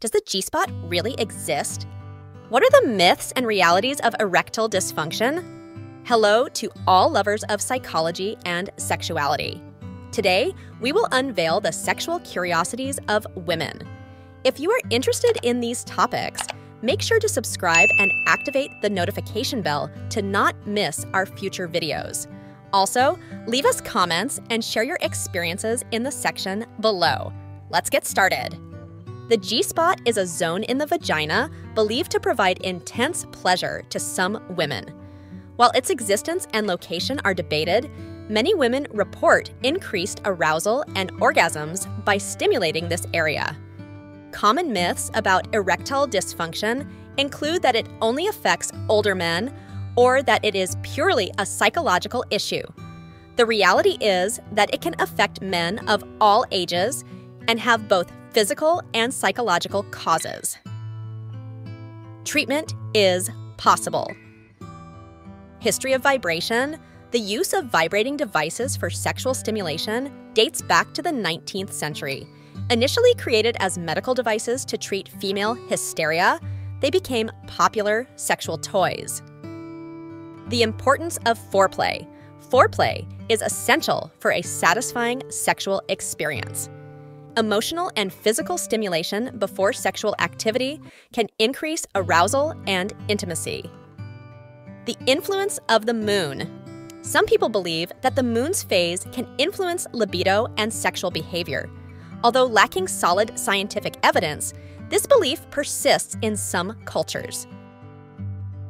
Does the G spot really exist? What are the myths and realities of erectile dysfunction? Hello to all lovers of psychology and sexuality. Today, we will unveil the sexual curiosities of women. If you are interested in these topics, make sure to subscribe and activate the notification bell to not miss our future videos. Also, leave us comments and share your experiences in the section below. Let's get started. The G spot is a zone in the vagina believed to provide intense pleasure to some women. While its existence and location are debated, many women report increased arousal and orgasms by stimulating this area. Common myths about erectile dysfunction include that it only affects older men or that it is purely a psychological issue. The reality is that it can affect men of all ages and have both physical and psychological causes. Treatment is possible. History of vibration the use of vibrating devices for sexual stimulation dates back to the 19th century. Initially created as medical devices to treat female hysteria, they became popular sexual toys. The importance of foreplay. Foreplay is essential for a satisfying sexual experience. Emotional and physical stimulation before sexual activity can increase arousal and intimacy. The influence of the moon. Some people believe that the moon's phase can influence libido and sexual behavior. Although lacking solid scientific evidence, this belief persists in some cultures.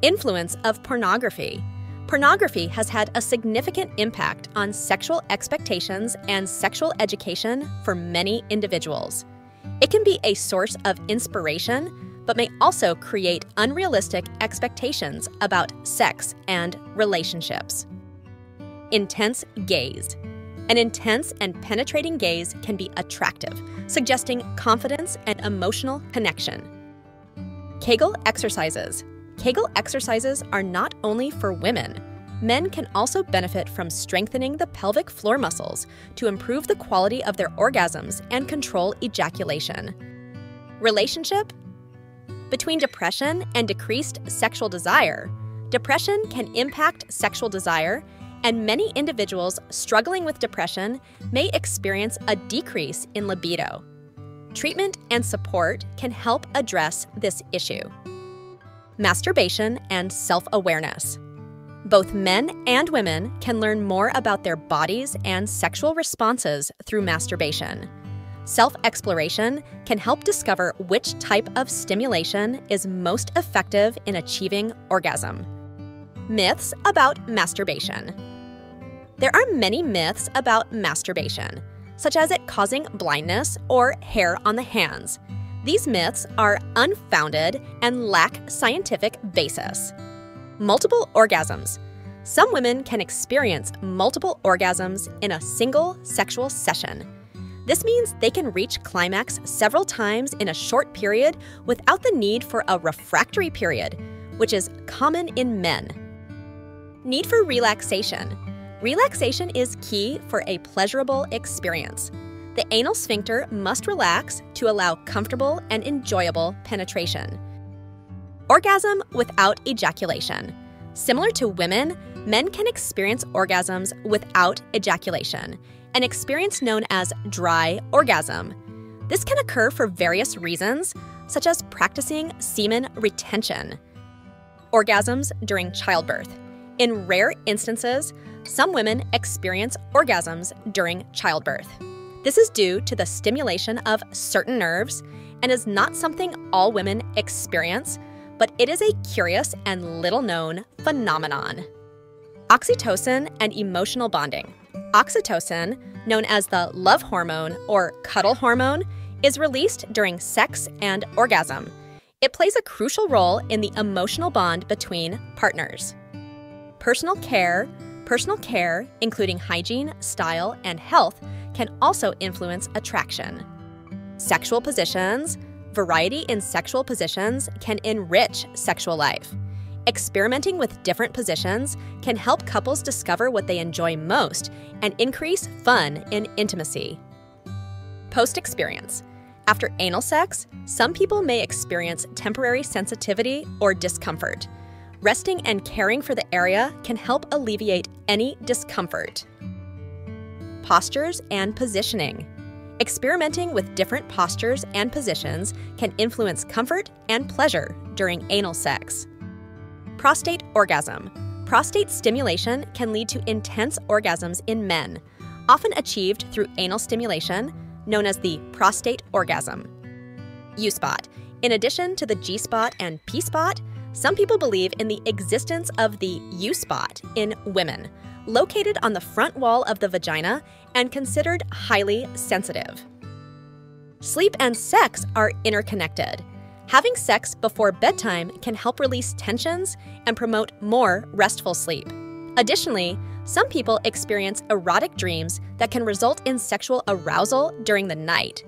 Influence of pornography. Pornography has had a significant impact on sexual expectations and sexual education for many individuals. It can be a source of inspiration, but may also create unrealistic expectations about sex and relationships. Intense gaze. An intense and penetrating gaze can be attractive, suggesting confidence and emotional connection. Kegel exercises. Kegel exercises are not only for women. Men can also benefit from strengthening the pelvic floor muscles to improve the quality of their orgasms and control ejaculation. Relationship Between depression and decreased sexual desire, depression can impact sexual desire, and many individuals struggling with depression may experience a decrease in libido. Treatment and support can help address this issue masturbation, and self awareness. Both men and women can learn more about their bodies and sexual responses through masturbation. Self exploration can help discover which type of stimulation is most effective in achieving orgasm. Myths about masturbation. There are many myths about masturbation, such as it causing blindness or hair on the hands, these myths are unfounded and lack scientific basis. Multiple orgasms. Some women can experience multiple orgasms in a single sexual session. This means they can reach climax several times in a short period without the need for a refractory period, which is common in men. Need for relaxation. Relaxation is key for a pleasurable experience the anal sphincter must relax to allow comfortable and enjoyable penetration. Orgasm without ejaculation. Similar to women, men can experience orgasms without ejaculation, an experience known as dry orgasm. This can occur for various reasons, such as practicing semen retention. Orgasms during childbirth. In rare instances, some women experience orgasms during childbirth. This is due to the stimulation of certain nerves and is not something all women experience, but it is a curious and little known phenomenon. Oxytocin and emotional bonding. Oxytocin, known as the love hormone or cuddle hormone, is released during sex and orgasm. It plays a crucial role in the emotional bond between partners. Personal care, personal care, including hygiene, style, and health, can also influence attraction. Sexual positions, variety in sexual positions can enrich sexual life. Experimenting with different positions can help couples discover what they enjoy most and increase fun in intimacy. Post experience. After anal sex, some people may experience temporary sensitivity or discomfort. Resting and caring for the area can help alleviate any discomfort. Postures and positioning. Experimenting with different postures and positions can influence comfort and pleasure during anal sex. Prostate orgasm. Prostate stimulation can lead to intense orgasms in men, often achieved through anal stimulation, known as the prostate orgasm. U spot. In addition to the G spot and P spot, some people believe in the existence of the U spot in women, located on the front wall of the vagina and considered highly sensitive. Sleep and sex are interconnected. Having sex before bedtime can help release tensions and promote more restful sleep. Additionally, some people experience erotic dreams that can result in sexual arousal during the night.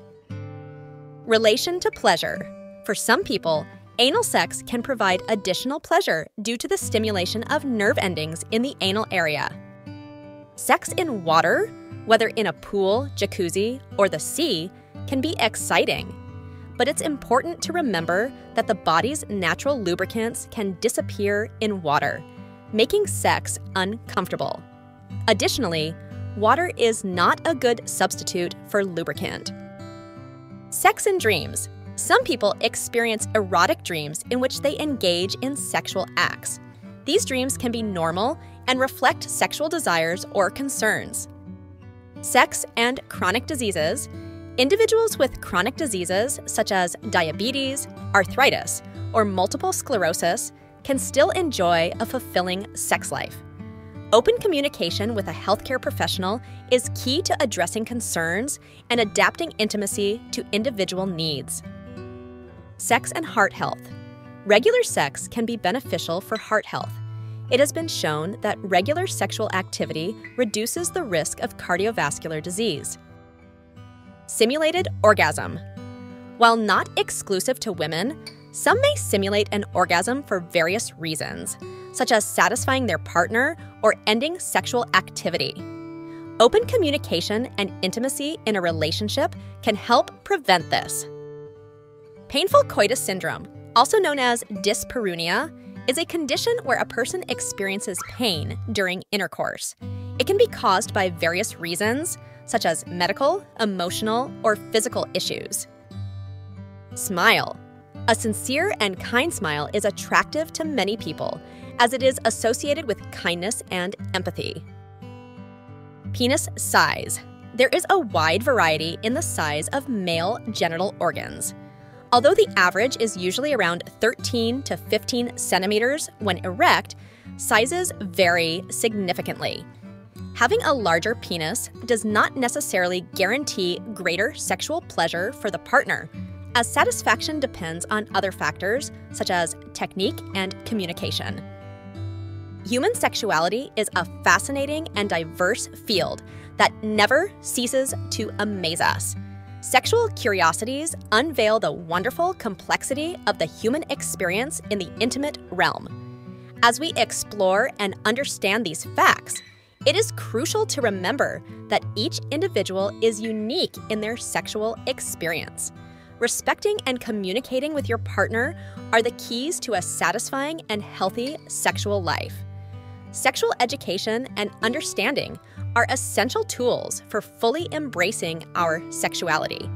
Relation to pleasure. For some people, anal sex can provide additional pleasure due to the stimulation of nerve endings in the anal area. Sex in water, whether in a pool, jacuzzi, or the sea, can be exciting. But it's important to remember that the body's natural lubricants can disappear in water, making sex uncomfortable. Additionally, water is not a good substitute for lubricant. Sex and dreams. Some people experience erotic dreams in which they engage in sexual acts. These dreams can be normal and reflect sexual desires or concerns. Sex and chronic diseases. Individuals with chronic diseases such as diabetes, arthritis, or multiple sclerosis can still enjoy a fulfilling sex life. Open communication with a healthcare professional is key to addressing concerns and adapting intimacy to individual needs. Sex and heart health. Regular sex can be beneficial for heart health. It has been shown that regular sexual activity reduces the risk of cardiovascular disease. Simulated orgasm. While not exclusive to women, some may simulate an orgasm for various reasons, such as satisfying their partner or ending sexual activity. Open communication and intimacy in a relationship can help prevent this. Painful coitus syndrome, also known as dyspareunia, is a condition where a person experiences pain during intercourse. It can be caused by various reasons, such as medical, emotional, or physical issues. Smile. A sincere and kind smile is attractive to many people, as it is associated with kindness and empathy. Penis size. There is a wide variety in the size of male genital organs. Although the average is usually around 13 to 15 centimeters when erect, sizes vary significantly. Having a larger penis does not necessarily guarantee greater sexual pleasure for the partner, as satisfaction depends on other factors such as technique and communication. Human sexuality is a fascinating and diverse field that never ceases to amaze us. Sexual curiosities unveil the wonderful complexity of the human experience in the intimate realm. As we explore and understand these facts, it is crucial to remember that each individual is unique in their sexual experience. Respecting and communicating with your partner are the keys to a satisfying and healthy sexual life. Sexual education and understanding are essential tools for fully embracing our sexuality.